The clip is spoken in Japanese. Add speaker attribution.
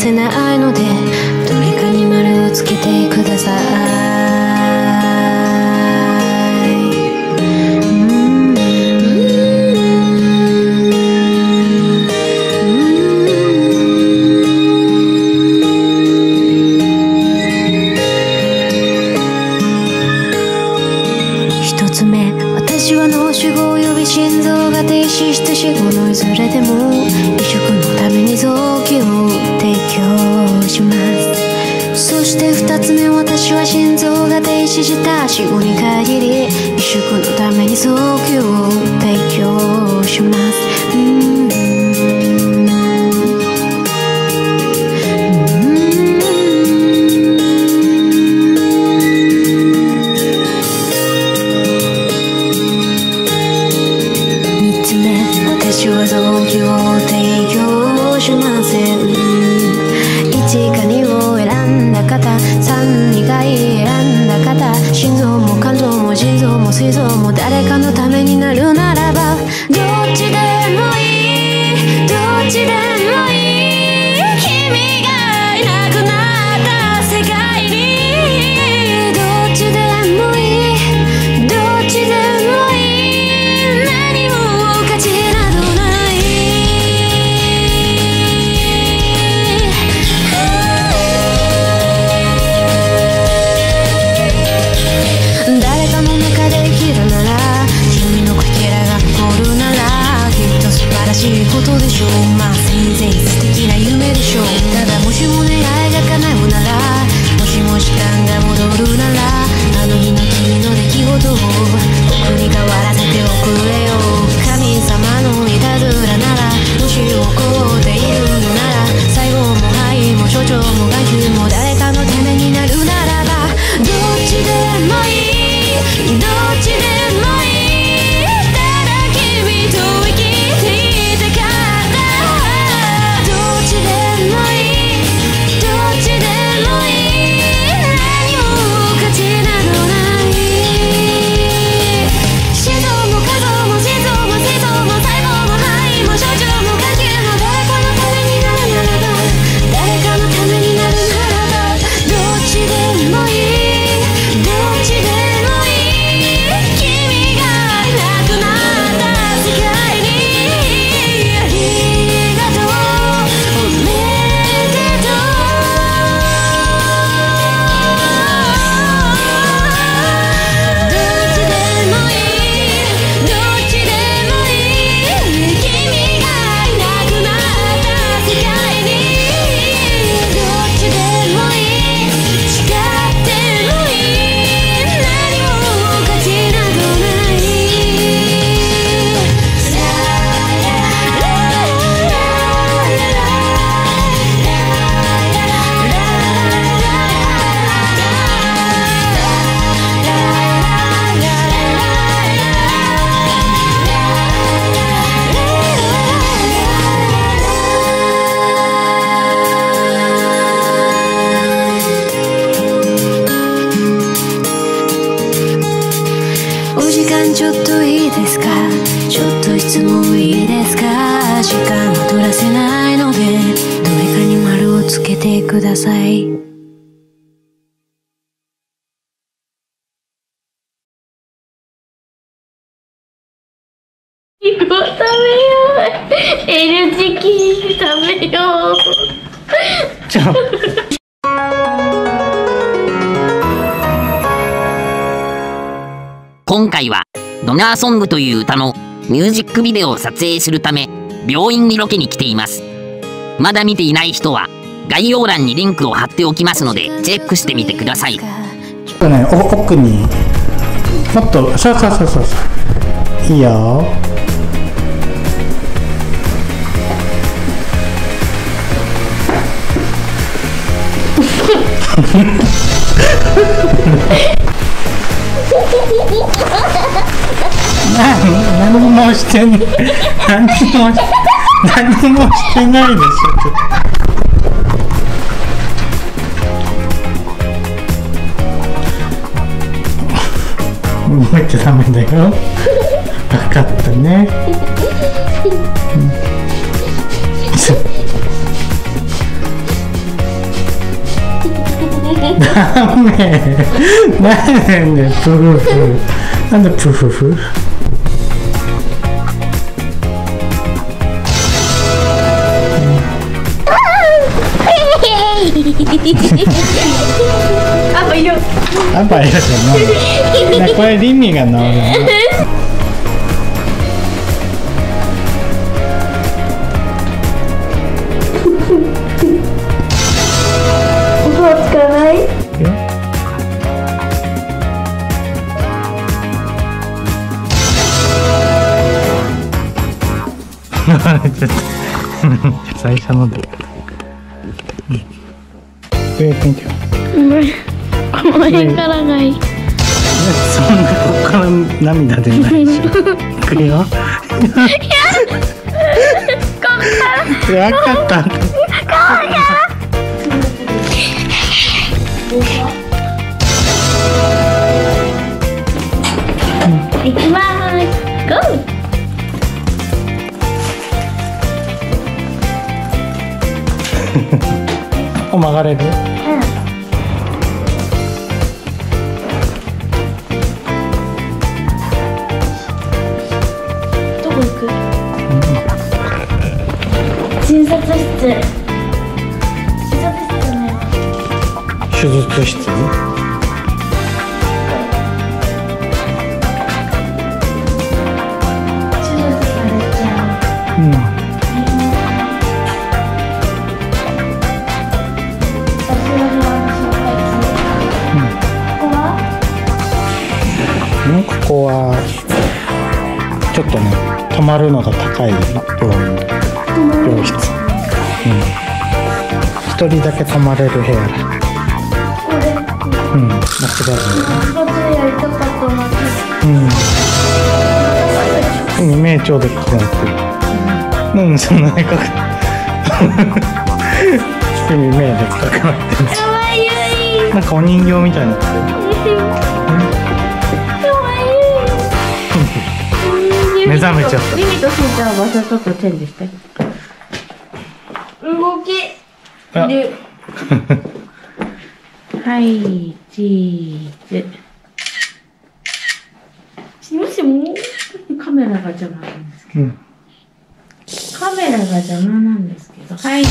Speaker 1: せないのでどれかに丸をつけてください。が停止した死後に限り移植のために早急を提供します。間ちょっといいですか？ちょっと質問いいですか？時間を取らせないのでどれかに丸をつけてください。
Speaker 2: 食べよう L 字キー食べよう。
Speaker 3: ちょ
Speaker 4: ドナーソング」という歌のミュージックビデオを撮影するため病院にロケに来ています。まだ見ていない人は概要欄にリンクを貼っておきますのでチェックしてみてください。
Speaker 3: ちょっとね奥にもっとそうそうそうそうそう。いいよ。何もしてん何も何もしてないでしょ。動いちゃダメだよ。分かったね、うん。ダメ。なんでプフフ。なんでプフフ？
Speaker 2: あばよ
Speaker 3: アバイラじゃないなこれリミが治る。の
Speaker 2: 嘘はつかない
Speaker 3: ちょっと最初ので上やってみてよ
Speaker 2: この辺からがい。い
Speaker 3: そんなここから涙出ないでし。ょ いくよ。いや分かったお曲がれる。
Speaker 2: どこ行く？診察室。
Speaker 3: 手術室
Speaker 2: 手術さち
Speaker 3: ょっとね泊まるのが高い病院病室。うん。一人だけ泊まれる部屋。だ
Speaker 2: これ。
Speaker 3: うん。間違
Speaker 2: 一発でやりたかったな
Speaker 3: い。うん。うん。名町でかかってるうん。そん。なでかく君目でっかくなってる。
Speaker 2: かわいい。
Speaker 3: なんかお人形みたいになってる目覚めちゃった。
Speaker 2: リミとしんちゃんは場所ちょっとチェンジして。動き。
Speaker 3: あ。
Speaker 2: で。はいチーズ。もしもカメラが邪魔なんですけ
Speaker 3: うん。
Speaker 2: どカメラが邪魔なんですけど。はい